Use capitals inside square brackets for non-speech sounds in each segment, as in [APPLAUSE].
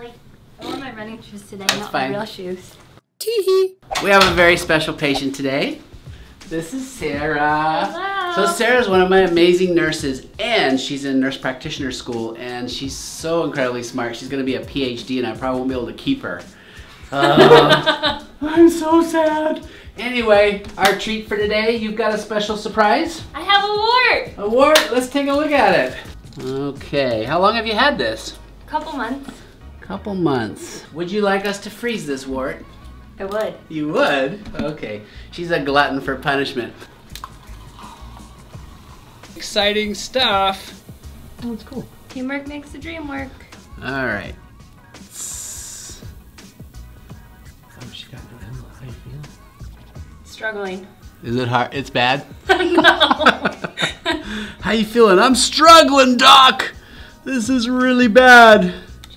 Molly. I wore my running shoes today, That's not fine. my real shoes. Teehee. We have a very special patient today. This is Sarah. Hello. So Sarah's one of my amazing nurses, and she's in nurse practitioner school, and she's so incredibly smart. She's going to be a PhD, and I probably won't be able to keep her. Uh, [LAUGHS] [LAUGHS] I'm so sad. Anyway, our treat for today, you've got a special surprise. I have a wart. A wart. Let's take a look at it. Okay. How long have you had this? A couple months. Couple months. Would you like us to freeze this wart? I would. You would? Okay. She's a glutton for punishment. Exciting stuff. Oh, it's cool. Teamwork makes the dream work. All right. Oh, she got it. How you feel? Struggling. Is it hard? It's bad. [LAUGHS] [LAUGHS] no. How you feeling? I'm struggling, Doc. This is really bad.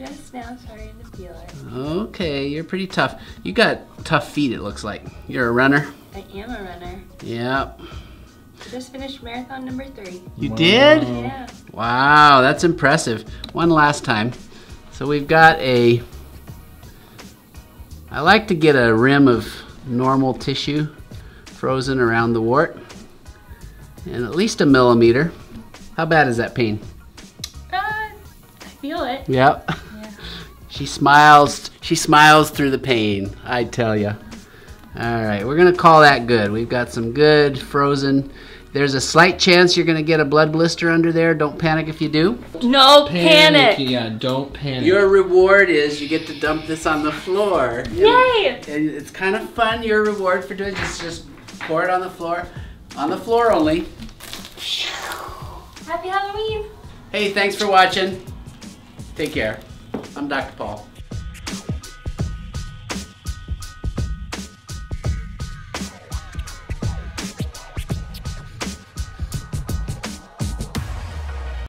Just now starting to feel it. Okay, you're pretty tough. You got tough feet. It looks like you're a runner. I am a runner. Yep. Just finished marathon number three. You did? Yeah. Wow, that's impressive. One last time. So we've got a. I like to get a rim of normal tissue frozen around the wart, and at least a millimeter. How bad is that pain? Uh, I feel it. Yep. Yeah. She smiles. She smiles through the pain. I tell you. All right, we're gonna call that good. We've got some good frozen. There's a slight chance you're gonna get a blood blister under there. Don't panic if you do. No panic. Yeah, don't panic. Your reward is you get to dump this on the floor. Yay! and it's kind of fun. Your reward for doing this just pour it on the floor, on the floor only. Happy Halloween. Hey, thanks for watching. Take care. I'm Dr. Paul.